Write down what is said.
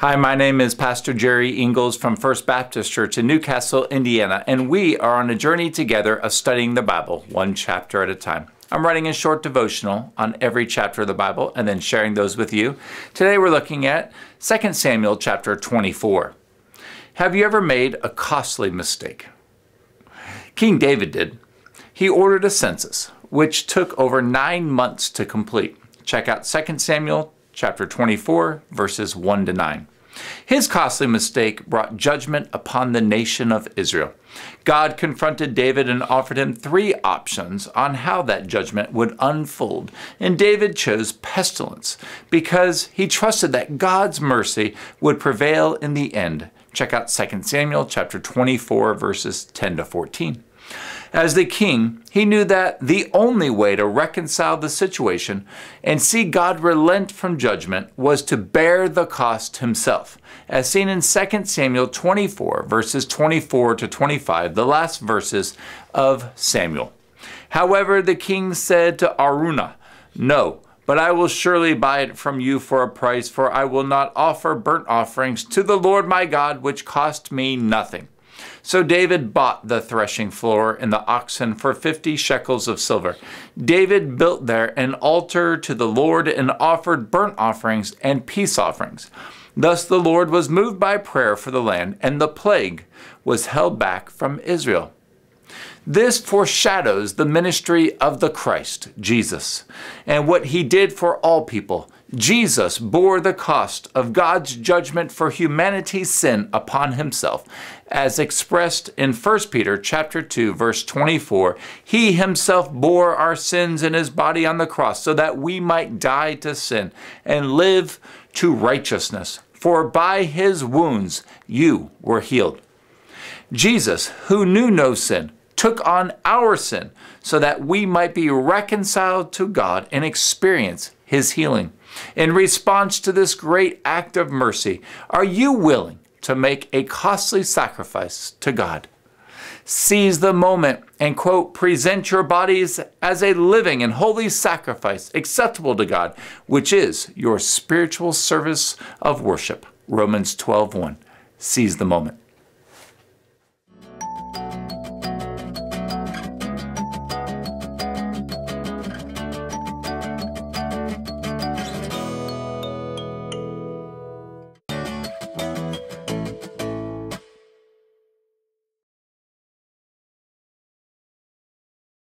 Hi, my name is Pastor Jerry Ingalls from First Baptist Church in Newcastle, Indiana, and we are on a journey together of studying the Bible, one chapter at a time. I'm writing a short devotional on every chapter of the Bible and then sharing those with you. Today we're looking at 2 Samuel chapter 24. Have you ever made a costly mistake? King David did. He ordered a census, which took over nine months to complete. Check out 2 Samuel chapter 24, verses 1 to 9. His costly mistake brought judgment upon the nation of Israel. God confronted David and offered him three options on how that judgment would unfold. And David chose pestilence because he trusted that God's mercy would prevail in the end. Check out 2 Samuel chapter 24 verses 10 to 14. As the king, he knew that the only way to reconcile the situation and see God relent from judgment was to bear the cost himself. As seen in 2 Samuel 24, verses 24 to 25, the last verses of Samuel. However, the king said to Araunah, No, but I will surely buy it from you for a price, for I will not offer burnt offerings to the Lord my God, which cost me nothing. So David bought the threshing floor and the oxen for 50 shekels of silver. David built there an altar to the Lord and offered burnt offerings and peace offerings. Thus the Lord was moved by prayer for the land, and the plague was held back from Israel. This foreshadows the ministry of the Christ, Jesus, and what he did for all people. Jesus bore the cost of God's judgment for humanity's sin upon himself. As expressed in 1 Peter chapter 2 verse 24, he himself bore our sins in his body on the cross so that we might die to sin and live to righteousness. For by his wounds you were healed. Jesus, who knew no sin, took on our sin so that we might be reconciled to God and experience his healing. In response to this great act of mercy, are you willing to make a costly sacrifice to God? Seize the moment and, quote, present your bodies as a living and holy sacrifice acceptable to God, which is your spiritual service of worship. Romans 12 1. Seize the moment.